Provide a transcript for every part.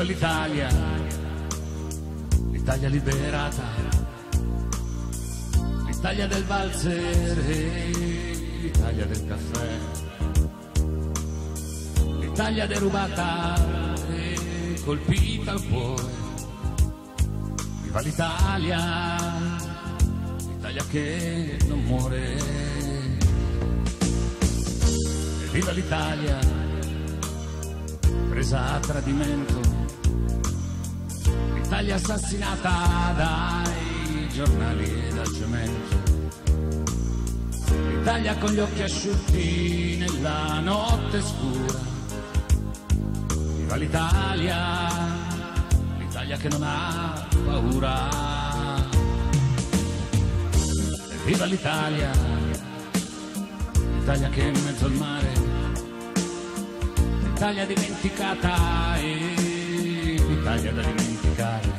Viva l'Italia, l'Italia liberata, l'Italia del valzer l'Italia del caffè, l'Italia derubata e colpita al cuore. Viva l'Italia, l'Italia che non muore. E viva l'Italia, presa a tradimento, l'Italia assassinata dai giornali e dal cemento. L'Italia con gli occhi asciutti nella notte scura. Viva l'Italia, l'Italia che non ha paura. Viva l'Italia, l'Italia che è in mezzo al mare, l'Italia dimenticata e l'Italia da dimenticare.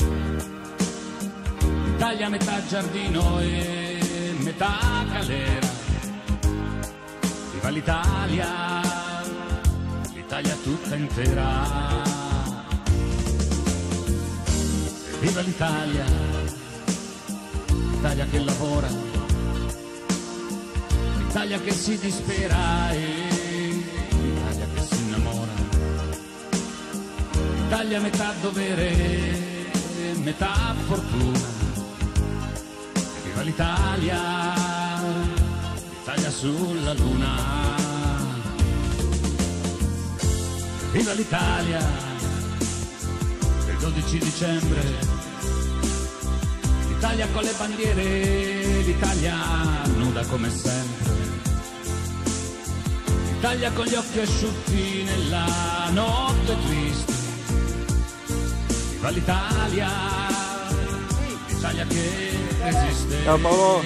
L'Italia metà giardino e metà galera. Viva l'Italia, l'Italia tutta intera. Viva l'Italia, l'Italia che lavora, l'Italia che si dispera e L'Italia metà dovere metà fortuna. Viva l'Italia, l'Italia sulla luna. Viva l'Italia, il 12 dicembre, l'Italia con le bandiere, l'Italia nuda come sempre, l'Italia con gli occhi asciutti nella notte triste, viva l'Italia, l'Italia che esiste. Ciao Paolo.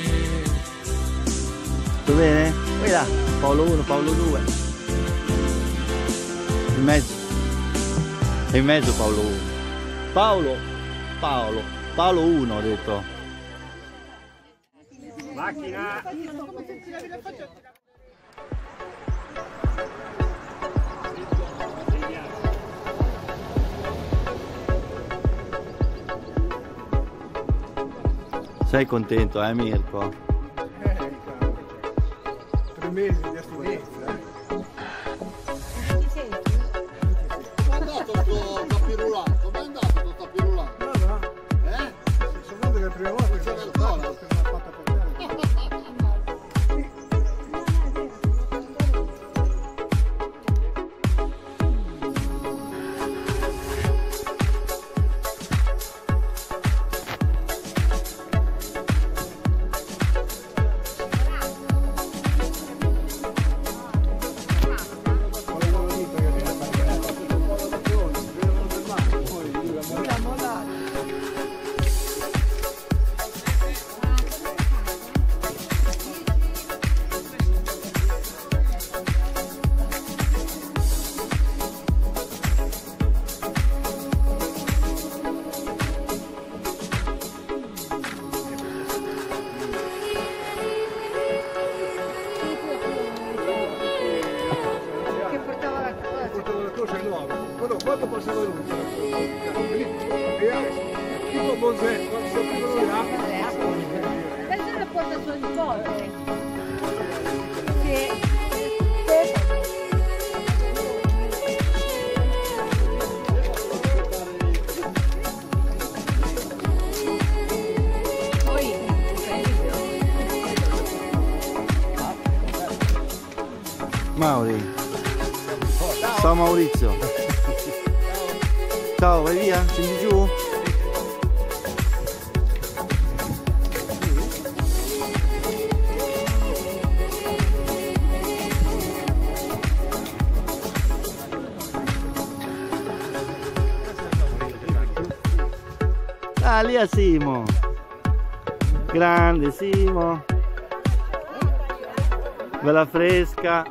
Tutto bene? Guarda, Paolo 1, Paolo 2. In mezzo. In mezzo Paolo 1. Paolo, Paolo, Paolo 1 ho detto. Macchina! Sei contento, eh Mirko? Tre mesi di astinenza. Nuova. Quando, quando passava lui, e adesso, tipo Mosè, quando si aprivano le acque, Adesso la porta sul nipote. Che per- Poi, Mauri. Ciao Maurizio. Ciao, vai via? Scendi giù? Ah, lì a Simo. Grande Simo. Bella fresca.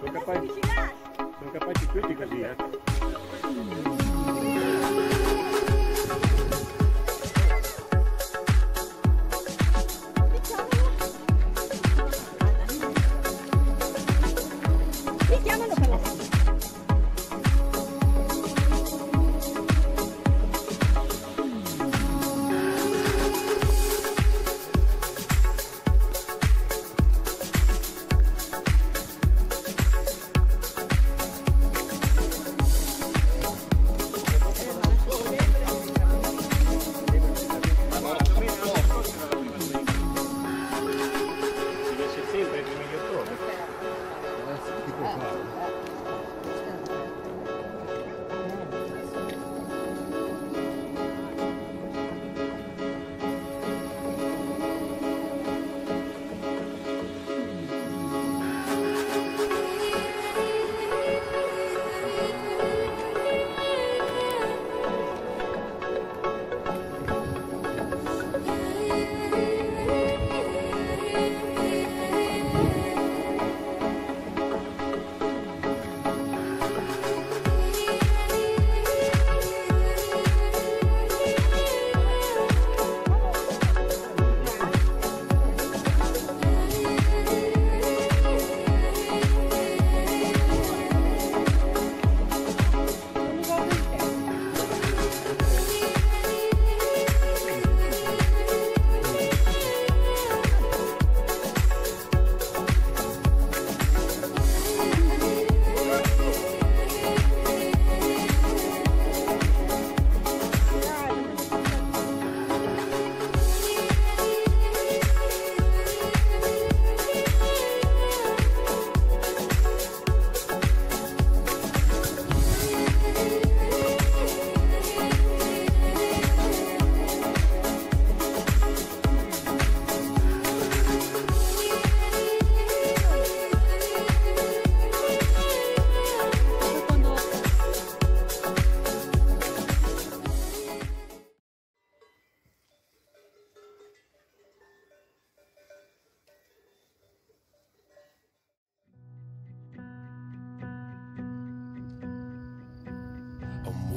sono capaci, sono capaci tutti così, eh. Thank you.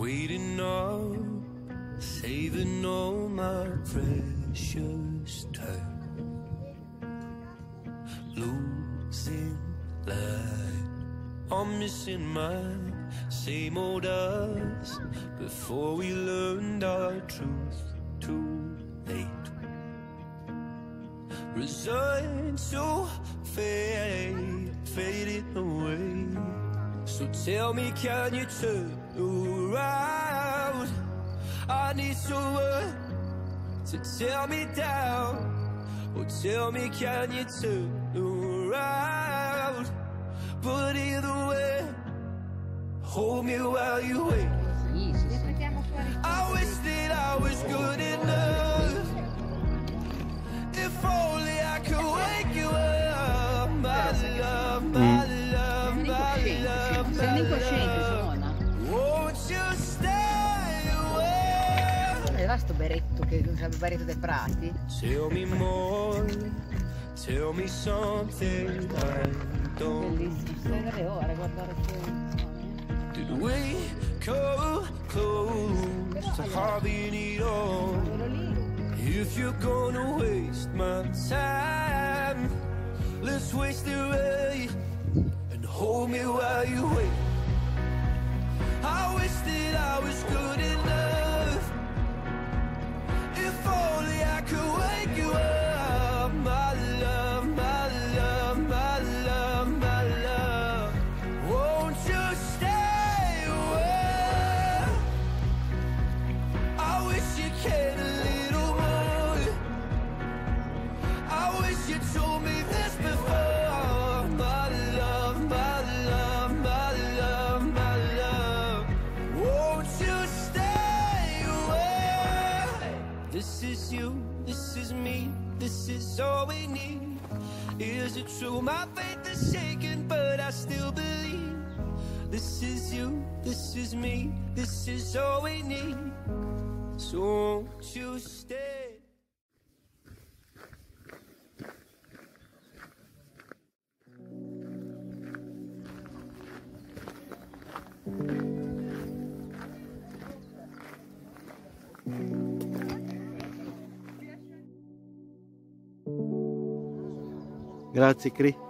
Waiting up, saving all my precious time. Losing light, I'm missing my same old us before we learned our truth too late. Resigned to fade, fading away. So tell me, can you turn around? I need someone to tear me down. Or tell me, can you turn around? But either way, hold me while you wait. I wish that I was good beretto che usava il beretto dei prati. Tell me more, tell me something I don't. Bellissimo. Stai dalle ore a guardare su. Did we come close to having it all? If you're gonna waste my time, let's waste it right this is all we need. Is it true? My faith is shaken, but I still believe. This is you, this is me, this is all we need. So won't you stay? Grazie Cri.